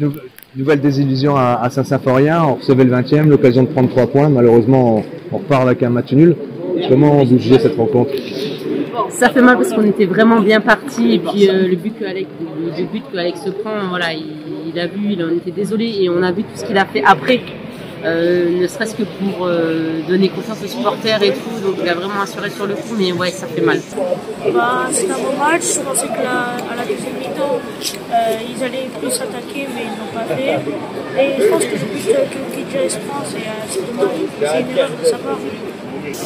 Nou- Nouvelle désillusion à, à Saint-Symphorien, on recevait le 20e, l'occasion de prendre 3 points. Malheureusement, on, on repart avec un match nul. Comment vous jugez cette rencontre Ça fait mal parce qu'on était vraiment bien parti et puis euh, le but que Alex, le, le but que Alex se prend, voilà, il, il a vu, il en était désolé et on a vu tout ce qu'il a fait après, euh, ne serait-ce que pour euh, donner confiance aux supporters et tout. Donc il a vraiment assuré sur le coup, mais ouais, ça fait mal. Bah, c'est un bon match. Je pensais qu'à la, à la deuxième mi-temps, ils allaient plus attaquer, mais ils n'ont pas fait. Et je pense que le but euh, que Kidja se prend, c'est euh, c'est dommage. C'est une erreur de sa part.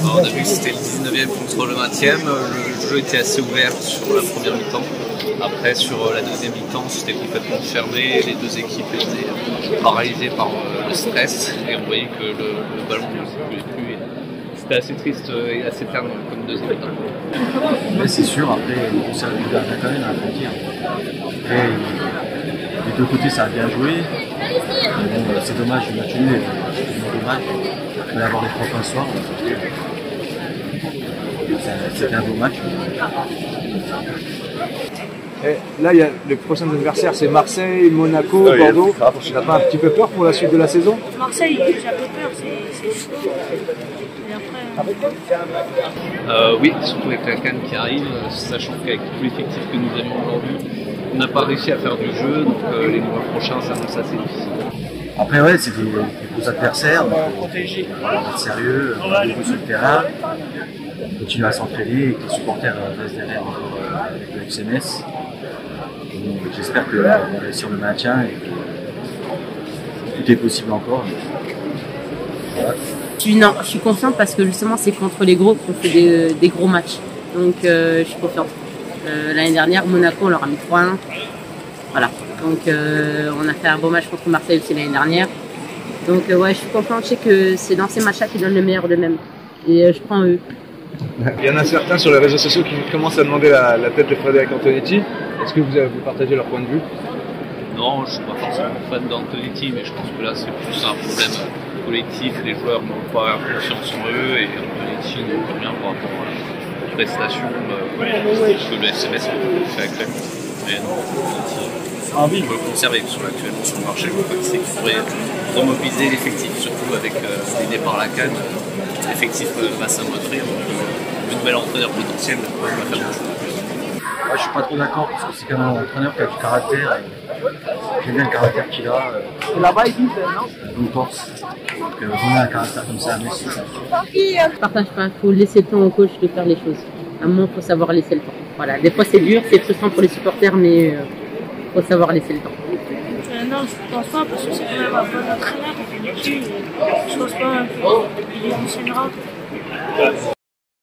On a vu que c'était le 19e contre le 20e. Le jeu était assez ouvert sur la première mi-temps. Après, sur euh, la deuxième mi-temps, c'était complètement fermé. Les deux équipes étaient euh, paralysées par euh, le stress et on voyait que le, le ballon ne circulait plus. C'était assez triste euh, et assez terne comme deuxième. Ouais, c'est sûr, après, on du gardien quand même à frontière. Après, des deux côtés, ça a bien joué. Bon, c'est dommage, le match nul, c'est dommage. Fallait avoir les trois points ce soir. C'était un beau match. Et Là, il y a les prochains adversaires, c'est Marseille, Monaco, Bordeaux. T'as pas un petit peu peur pour la suite de la saison? Marseille, j'ai un peu peur, c'est c'est chaud. Euh, oui, surtout avec la canne qui arrive, sachant qu'avec tout l'effectif que nous avions aujourd'hui, on n'a pas réussi à faire du jeu, donc euh, les mois prochains s'annoncent assez difficile. Après, ouais, c'était des, beaux adversaires. Donc, on être sérieux, on jouer sur le terrain, continuer à s'entraîner et que les supporters euh, restent derrière avec le FCMS. Et bon, J'espère qu'on va réussir le maintien et que tout est possible encore. Voilà. Je suis, non, je suis confiante parce que justement c'est contre les gros qu'on fait des, des gros matchs. Donc euh, je suis confiante. Euh, L'année dernière, Monaco, on leur a mis 3-1. Voilà. Donc euh, on a fait un beau match contre Marseille aussi l'année dernière. Donc euh, ouais, je suis confiante. Je sais que c'est dans ces matchs-là qu'ils donnent le meilleur d'eux-mêmes. Et euh, je prends eux. Il y en a certains sur les réseaux sociaux qui commencent à demander la, la tête de Frédéric Antonetti. Est-ce que vous, avez- vous partagez leur point de vue? Non, je suis pas forcément fan d'Antonetti, mais je pense que là c'est plus un problème collectif. Les joueurs n'ont pas confiance en eux et Antonetti ne peut rien par rapport aux prestations euh, que le SMS fait actuellement. Mais non, Antonetti, on peut le conserver sur actuellement sur le marché. Je crois que c'est qu'il faudrait remobiliser l'effectif, surtout avec euh, les départs à la canne. L'effectif euh, va s'amoindrir, donc euh, le nouvel entraîneur potentiel va faire beaucoup de plus. Moi, je suis pas trop d'accord parce que c'est quand même un entraîneur qui a du caractère. et J'aime bien le caractère qu'il a. Euh, Là-bas, il dit, non une. Donc, euh, un caractère comme ça Je partage pas. Il faut laisser le temps au coach de faire les choses. À un moment, il faut savoir laisser le temps. Voilà. Des fois, c'est dur, c'est frustrant pour les supporters, mais il faut savoir laisser le temps. euh, non, je pense pas parce que c'est quand même un bon entraîneur. Je pense pas qu'il enchaînera.